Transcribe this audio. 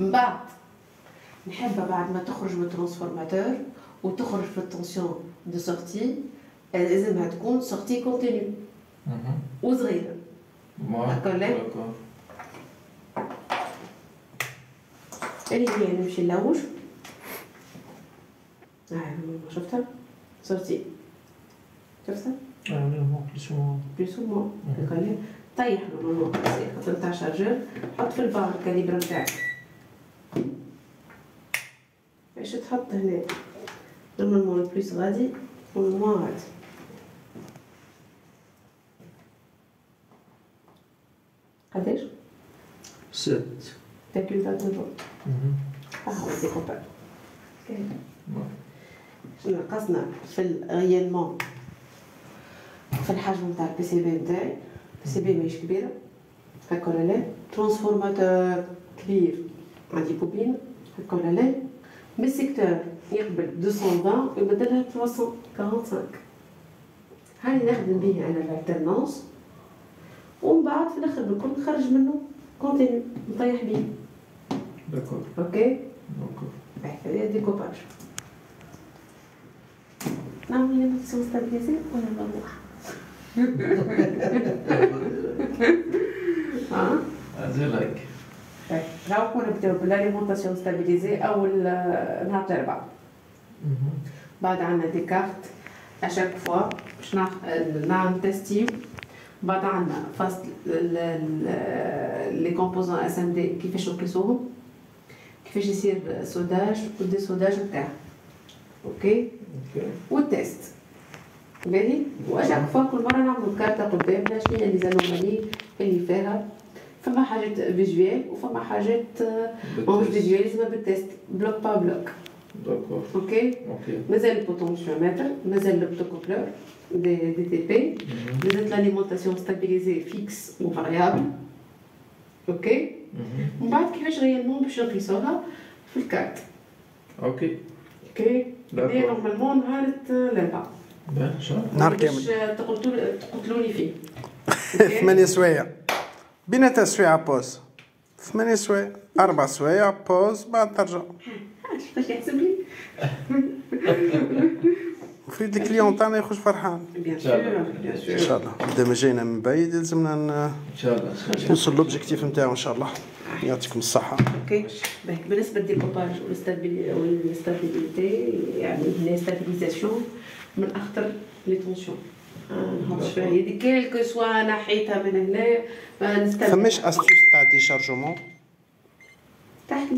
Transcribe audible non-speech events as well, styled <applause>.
من بعد. نحبها بعد ما تخرج من ال transformateur وتخرج في ال tension de sortie لازمها تكون sortie continue وصغيره هكا اللي هي نمشي نلوج شفتها؟ sortie شفتها؟ آه plus moins plus moins هكا طيح نورمالمون خاطر نتاع شارجور حط في البار الكاليبر نتاعك. باش تحط هنا نورمالمون البلوس غادي والموان غادي قداش؟ ست تاكل ذات فولت آه هو نقصنا في ريالمون في الحجم نتاع ال PCB نتاعي ال PCB ماهيش كبيره هكا ولا لا transformateur كبير عندي بوبين هكا ولا لا؟ mais secteur يقبل 220 يبدلها 345 هاي نخدم به أنا ال alternance ومن بعد في الآخر بالكل نخرج منه. continu نطيح بيه. d'accord ok d'accord هذه ديكوباج نعمل ليمونتاسيون ستابيليزي ولا نروح ها لايك طيب راهو نبداو بالاليمونتاسيون ستابيليزي اول نهار الاربعاء بعد عندنا دي كارت اشاك فوا باش نعمل تيستيو بعد عندنا فاست لي كومبوزون اس ام دي كيفاش نقيسوهم؟ كيفاش يصير soudage و dessoudage نتاعها. ok وال test باهي و à chaque fois كل مرة نعملوا كارته قدامنا شنو هي les اللي فيها فما حاجات visuel وفما حاجات ماهوش visuel لازم بال test bloc par bloc d'accord ok ok مازال ال potentiomètre مازال البروتوكولور دي دي تي بي مازالت l'alimentation stabilisée fixe و variable ok ومن بعد كيفاش réellement باش نقيسوها في ال carte. ok ok. هي normalement نهار الاربعاء نهار كامل. تقتلوني فيه. <laughs> ثمانية سوايع. بيناتها سوايع pause ثمانية سوايع أربع سوايع pause بعد ترجع باش يحسب لي ال client تاعنا يخرج فرحان bien شاء الله. ان شاء الله بدا ما جاينا من بعيد لازمنا ان شاء الله نوصل لوبجيكتيف نتاعو ان شاء الله يعطيكم الصحة أوكي باهي بالنسبة للديكوباج والستابيليتي يعني لي ستابيليزاسيون من اخطر لي تونسيون هي كيلكو سوا نحيتها من هنا ما نستعمل فماش استيوس تاع ديشارجمون تحت